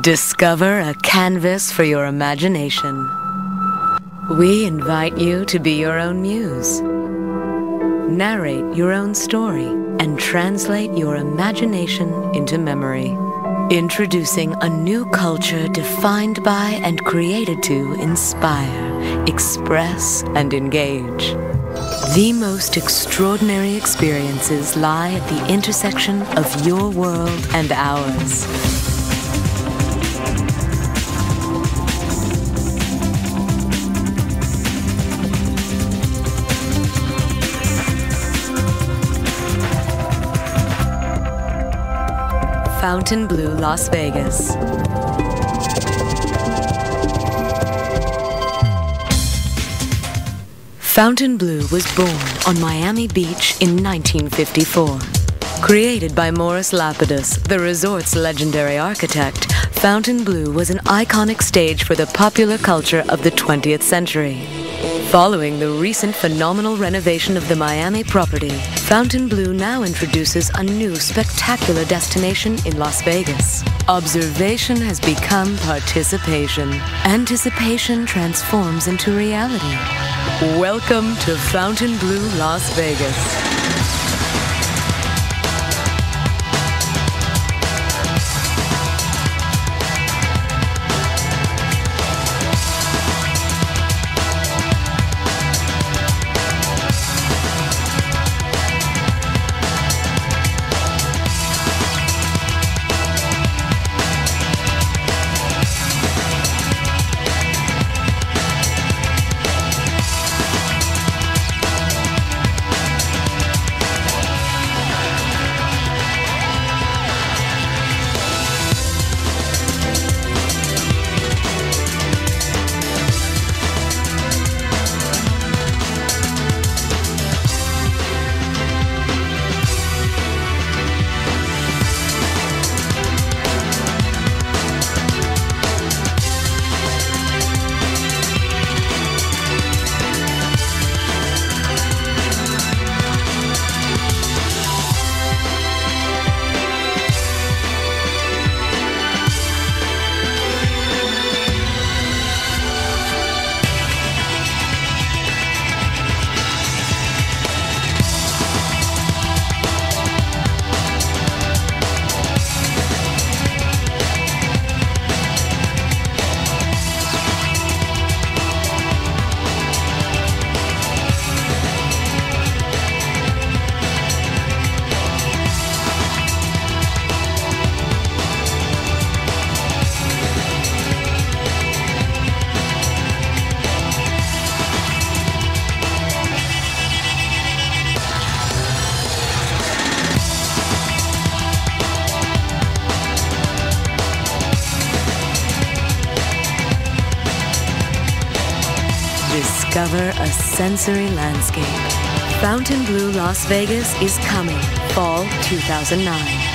Discover a canvas for your imagination. We invite you to be your own muse. Narrate your own story and translate your imagination into memory. Introducing a new culture defined by and created to inspire, express, and engage. The most extraordinary experiences lie at the intersection of your world and ours. Fontainebleau, Las Vegas. Fontainebleau was born on Miami Beach in 1954. Created by Morris Lapidus, the resort's legendary architect, Fontainebleau was an iconic stage for the popular culture of the 20th century. Following the recent phenomenal renovation of the Miami property, Fontainebleau now introduces a new spectacular destination in Las Vegas. Observation has become participation. Anticipation transforms into reality. Welcome to Fontainebleau, Las Vegas. Discover a sensory landscape. Fontainebleau Las Vegas is coming fall 2009.